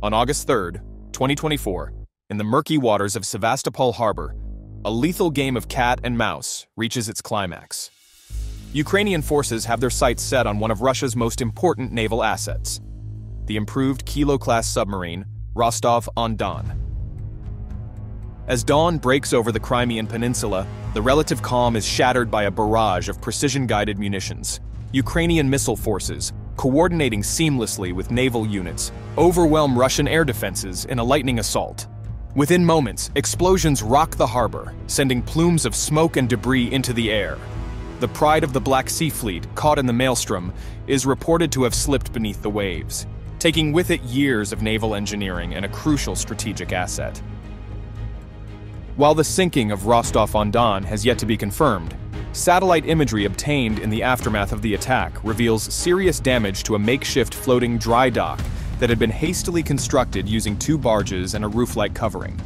On August 3, 2024, in the murky waters of Sevastopol Harbor, a lethal game of cat and mouse reaches its climax. Ukrainian forces have their sights set on one of Russia's most important naval assets, the improved Kilo-class submarine, Rostov-on-Don. As dawn breaks over the Crimean Peninsula, the relative calm is shattered by a barrage of precision-guided munitions. Ukrainian missile forces, coordinating seamlessly with naval units, overwhelm Russian air defenses in a lightning assault. Within moments, explosions rock the harbor, sending plumes of smoke and debris into the air. The pride of the Black Sea Fleet, caught in the maelstrom, is reported to have slipped beneath the waves, taking with it years of naval engineering and a crucial strategic asset. While the sinking of Rostov-on-Don has yet to be confirmed, satellite imagery obtained in the aftermath of the attack reveals serious damage to a makeshift floating dry dock that had been hastily constructed using two barges and a roof-like covering.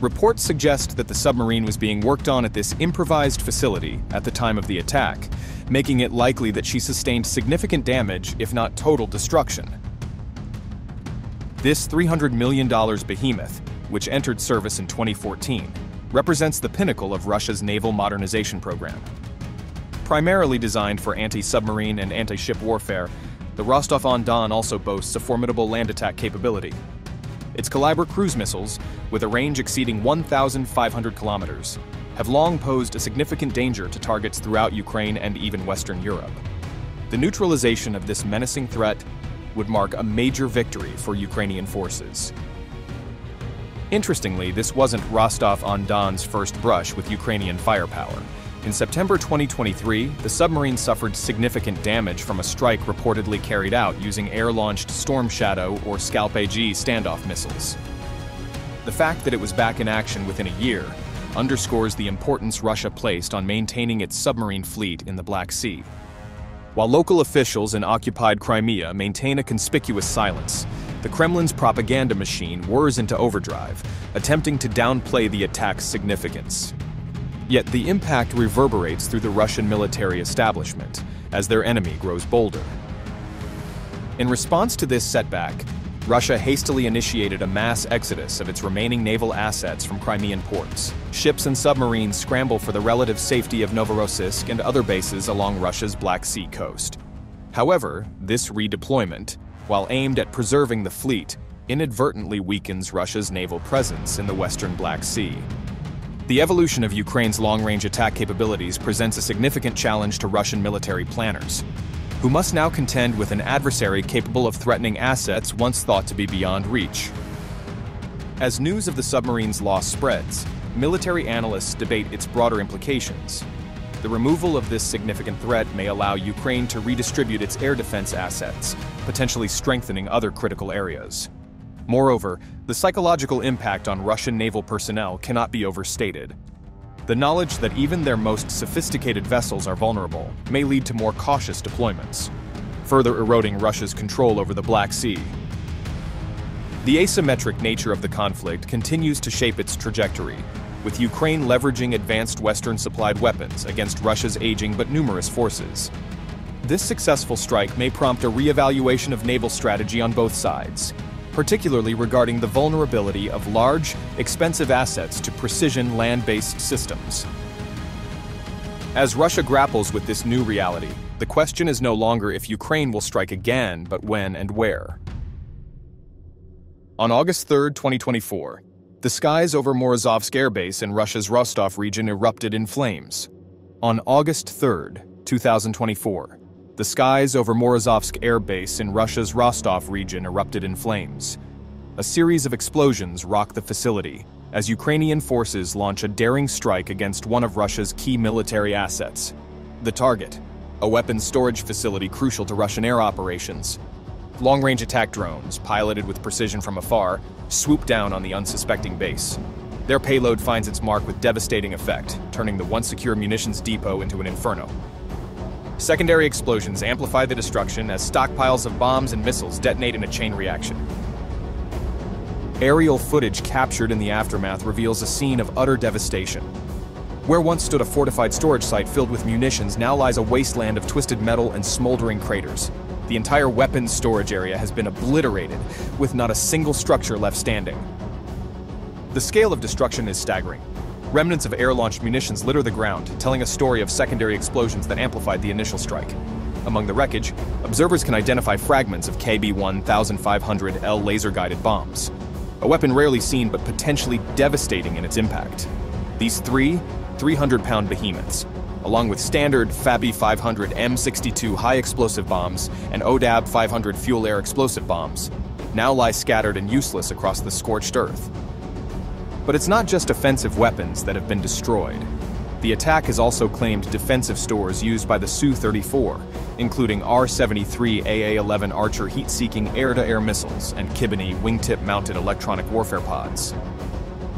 Reports suggest that the submarine was being worked on at this improvised facility at the time of the attack, making it likely that she sustained significant damage, if not total destruction. This $300 million behemoth, which entered service in 2014, represents the pinnacle of Russia's naval modernization program. Primarily designed for anti-submarine and anti-ship warfare, the Rostov-on-Don also boasts a formidable land attack capability. Its Kalibr cruise missiles, with a range exceeding 1,500 kilometers, have long posed a significant danger to targets throughout Ukraine and even Western Europe. The neutralization of this menacing threat would mark a major victory for Ukrainian forces. Interestingly, this wasn't Rostov-on-Don's first brush with Ukrainian firepower. In September 2023, the submarine suffered significant damage from a strike reportedly carried out using air-launched Storm Shadow or Scalp-AG standoff missiles. The fact that it was back in action within a year underscores the importance Russia placed on maintaining its submarine fleet in the Black Sea. While local officials in occupied Crimea maintain a conspicuous silence, the Kremlin's propaganda machine whirs into overdrive, attempting to downplay the attack's significance. Yet the impact reverberates through the Russian military establishment as their enemy grows bolder. In response to this setback, Russia hastily initiated a mass exodus of its remaining naval assets from Crimean ports. Ships and submarines scramble for the relative safety of Novorossiysk and other bases along Russia's Black Sea coast. However, this redeployment, while aimed at preserving the fleet, inadvertently weakens Russia's naval presence in the western Black Sea. The evolution of Ukraine's long-range attack capabilities presents a significant challenge to Russian military planners, who must now contend with an adversary capable of threatening assets once thought to be beyond reach. As news of the submarine's loss spreads, military analysts debate its broader implications. The removal of this significant threat may allow Ukraine to redistribute its air defense assets, potentially strengthening other critical areas. Moreover, the psychological impact on Russian naval personnel cannot be overstated. The knowledge that even their most sophisticated vessels are vulnerable may lead to more cautious deployments, further eroding Russia's control over the Black Sea. The asymmetric nature of the conflict continues to shape its trajectory, with Ukraine leveraging advanced Western-supplied weapons against Russia's aging but numerous forces. This successful strike may prompt a re-evaluation of naval strategy on both sides, particularly regarding the vulnerability of large, expensive assets to precision land-based systems. As Russia grapples with this new reality, the question is no longer if Ukraine will strike again, but when and where. On August 3, 2024, the skies over Morozovsk Air Base in Russia's Rostov region erupted in flames. On August 3, 2024, the skies over Morozovsk Air Base in Russia's Rostov region erupted in flames. A series of explosions rock the facility as Ukrainian forces launch a daring strike against one of Russia's key military assets. The target, a weapons storage facility crucial to Russian air operations. Long-range attack drones, piloted with precision from afar, swoop down on the unsuspecting base. Their payload finds its mark with devastating effect, turning the once secure munitions depot into an inferno. Secondary explosions amplify the destruction as stockpiles of bombs and missiles detonate in a chain reaction. Aerial footage captured in the aftermath reveals a scene of utter devastation. Where once stood a fortified storage site filled with munitions now lies a wasteland of twisted metal and smoldering craters. The entire weapons storage area has been obliterated, with not a single structure left standing. The scale of destruction is staggering. Remnants of air-launched munitions litter the ground, telling a story of secondary explosions that amplified the initial strike. Among the wreckage, observers can identify fragments of KB-1 1500L laser-guided bombs, a weapon rarely seen but potentially devastating in its impact. These three 300-pound behemoths, along with standard FABI 500 M62 high-explosive bombs and ODAB 500 fuel-air explosive bombs, now lie scattered and useless across the scorched earth. But it's not just offensive weapons that have been destroyed. The attack has also claimed defensive stores used by the Su-34, including R-73 AA-11 Archer heat-seeking air-to-air missiles and Khibiny wingtip-mounted electronic warfare pods.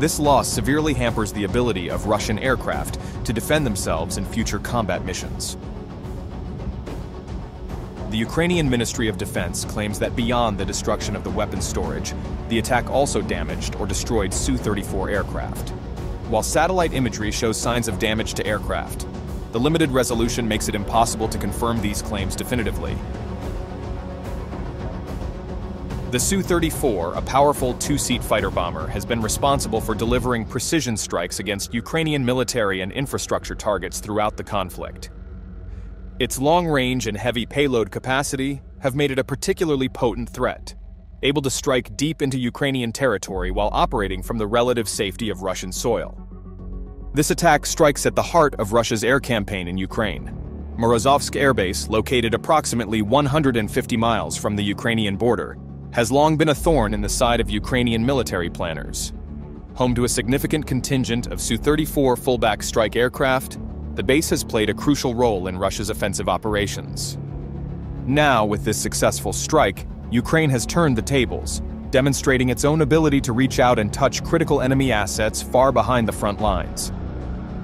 This loss severely hampers the ability of Russian aircraft to defend themselves in future combat missions. The Ukrainian Ministry of Defense claims that beyond the destruction of the weapons storage, the attack also damaged or destroyed Su-34 aircraft. While satellite imagery shows signs of damage to aircraft, the limited resolution makes it impossible to confirm these claims definitively. The Su-34, a powerful two-seat fighter bomber, has been responsible for delivering precision strikes against Ukrainian military and infrastructure targets throughout the conflict. Its long range and heavy payload capacity have made it a particularly potent threat, able to strike deep into Ukrainian territory while operating from the relative safety of Russian soil. This attack strikes at the heart of Russia's air campaign in Ukraine. Morozovsk Air Base, located approximately 150 miles from the Ukrainian border, has long been a thorn in the side of Ukrainian military planners. Home to a significant contingent of Su-34 fullback strike aircraft, the base has played a crucial role in Russia's offensive operations. Now, with this successful strike, Ukraine has turned the tables, demonstrating its own ability to reach out and touch critical enemy assets far behind the front lines.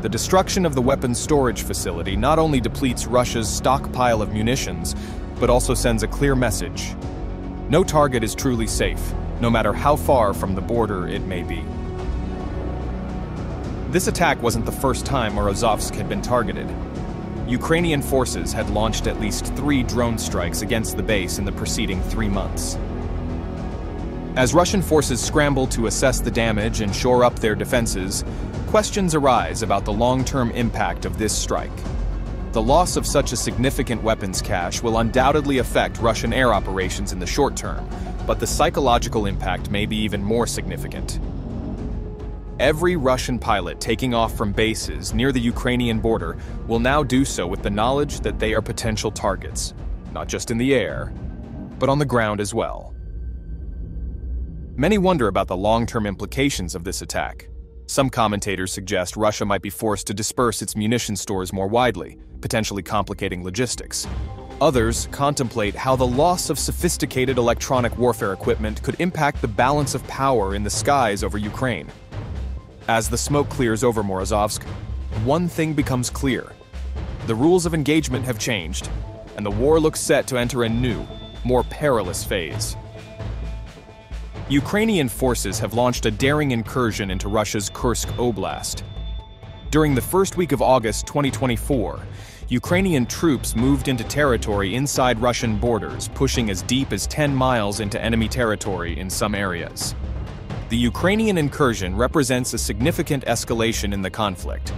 The destruction of the weapons storage facility not only depletes Russia's stockpile of munitions, but also sends a clear message. No target is truly safe, no matter how far from the border it may be. This attack wasn't the first time Morozovsk had been targeted. Ukrainian forces had launched at least three drone strikes against the base in the preceding three months. As Russian forces scramble to assess the damage and shore up their defenses, questions arise about the long-term impact of this strike. The loss of such a significant weapons cache will undoubtedly affect Russian air operations in the short term, but the psychological impact may be even more significant. Every Russian pilot taking off from bases near the Ukrainian border will now do so with the knowledge that they are potential targets, not just in the air, but on the ground as well. Many wonder about the long-term implications of this attack. Some commentators suggest Russia might be forced to disperse its munition stores more widely, potentially complicating logistics. Others contemplate how the loss of sophisticated electronic warfare equipment could impact the balance of power in the skies over Ukraine. As the smoke clears over Morozovsk, one thing becomes clear. The rules of engagement have changed, and the war looks set to enter a new, more perilous phase. Ukrainian forces have launched a daring incursion into Russia's Kursk Oblast. During the first week of August 2024, Ukrainian troops moved into territory inside Russian borders, pushing as deep as 10 miles into enemy territory in some areas. The Ukrainian incursion represents a significant escalation in the conflict,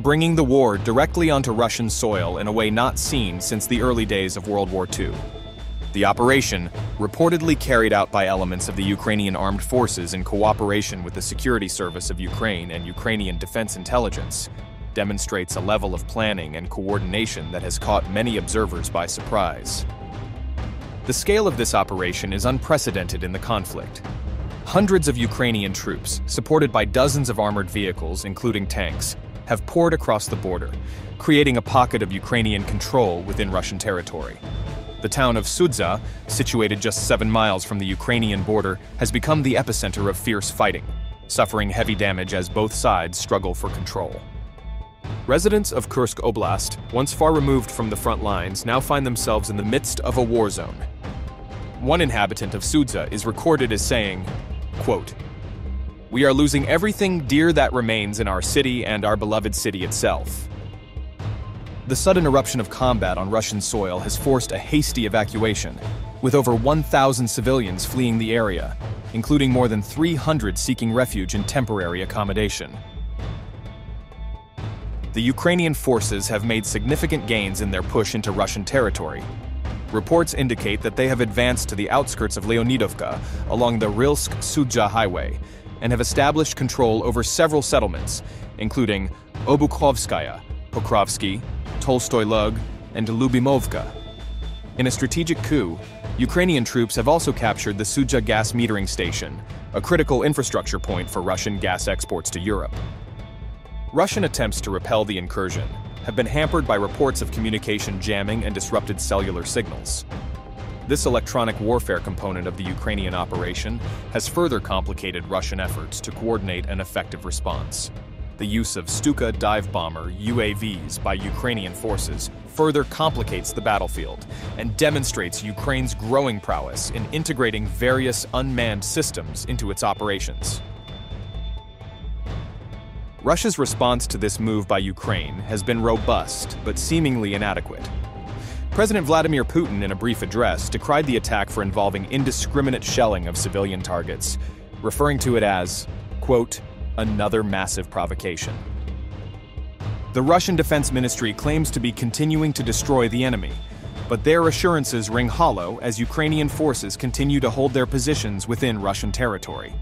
bringing the war directly onto Russian soil in a way not seen since the early days of World War II. The operation, reportedly carried out by elements of the Ukrainian armed forces in cooperation with the Security Service of Ukraine and Ukrainian Defense Intelligence, demonstrates a level of planning and coordination that has caught many observers by surprise. The scale of this operation is unprecedented in the conflict, Hundreds of Ukrainian troops, supported by dozens of armored vehicles, including tanks, have poured across the border, creating a pocket of Ukrainian control within Russian territory. The town of Sudzha, situated just seven miles from the Ukrainian border, has become the epicenter of fierce fighting, suffering heavy damage as both sides struggle for control. Residents of Kursk Oblast, once far removed from the front lines, now find themselves in the midst of a war zone. One inhabitant of Sudzha is recorded as saying, Quote, We are losing everything dear that remains in our city and our beloved city itself. The sudden eruption of combat on Russian soil has forced a hasty evacuation, with over 1,000 civilians fleeing the area, including more than 300 seeking refuge in temporary accommodation. The Ukrainian forces have made significant gains in their push into Russian territory. Reports indicate that they have advanced to the outskirts of Leonidovka along the Rylsk-Sudzha highway and have established control over several settlements, including Obukhovskaya, Pokrovsky, Tolstoy Lug, and Lubimovka. In a strategic coup, Ukrainian troops have also captured the Sudzha gas metering station, a critical infrastructure point for Russian gas exports to Europe. Russian attempts to repel the incursion have been hampered by reports of communication jamming and disrupted cellular signals. This electronic warfare component of the Ukrainian operation has further complicated Russian efforts to coordinate an effective response. The use of Stuka dive bomber UAVs by Ukrainian forces further complicates the battlefield and demonstrates Ukraine's growing prowess in integrating various unmanned systems into its operations. Russia's response to this move by Ukraine has been robust but seemingly inadequate. President Vladimir Putin, in a brief address, decried the attack for involving indiscriminate shelling of civilian targets, referring to it as, quote, another massive provocation. The Russian Defense Ministry claims to be continuing to destroy the enemy, but their assurances ring hollow as Ukrainian forces continue to hold their positions within Russian territory.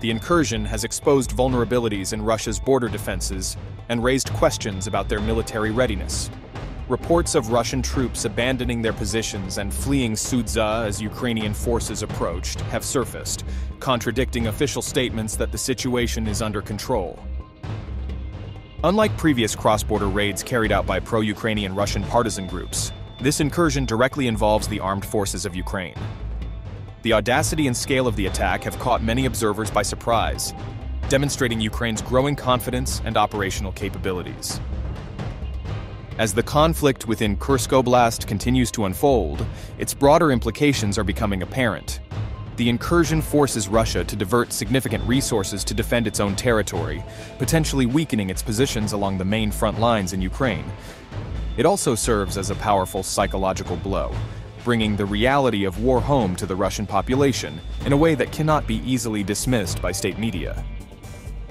The incursion has exposed vulnerabilities in Russia's border defenses and raised questions about their military readiness. Reports of Russian troops abandoning their positions and fleeing Sudzha as Ukrainian forces approached have surfaced, contradicting official statements that the situation is under control. Unlike previous cross-border raids carried out by pro-Ukrainian Russian partisan groups, this incursion directly involves the armed forces of Ukraine. The audacity and scale of the attack have caught many observers by surprise, demonstrating Ukraine's growing confidence and operational capabilities. As the conflict within Kursk Oblast continues to unfold, its broader implications are becoming apparent. The incursion forces Russia to divert significant resources to defend its own territory, potentially weakening its positions along the main front lines in Ukraine. It also serves as a powerful psychological blow, bringing the reality of war home to the Russian population in a way that cannot be easily dismissed by state media.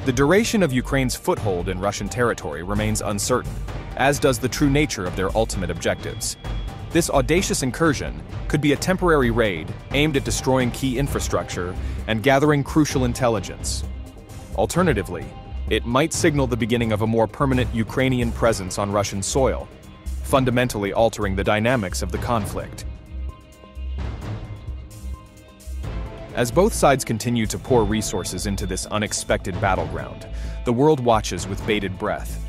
The duration of Ukraine's foothold in Russian territory remains uncertain, as does the true nature of their ultimate objectives. This audacious incursion could be a temporary raid aimed at destroying key infrastructure and gathering crucial intelligence. Alternatively, it might signal the beginning of a more permanent Ukrainian presence on Russian soil, fundamentally altering the dynamics of the conflict. As both sides continue to pour resources into this unexpected battleground, the world watches with bated breath.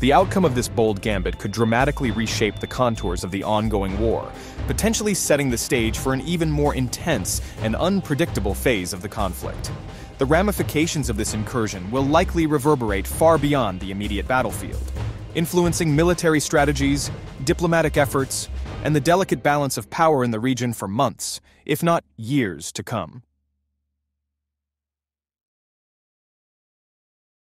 The outcome of this bold gambit could dramatically reshape the contours of the ongoing war, potentially setting the stage for an even more intense and unpredictable phase of the conflict. The ramifications of this incursion will likely reverberate far beyond the immediate battlefield, influencing military strategies, diplomatic efforts, and the delicate balance of power in the region for months, if not years, to come.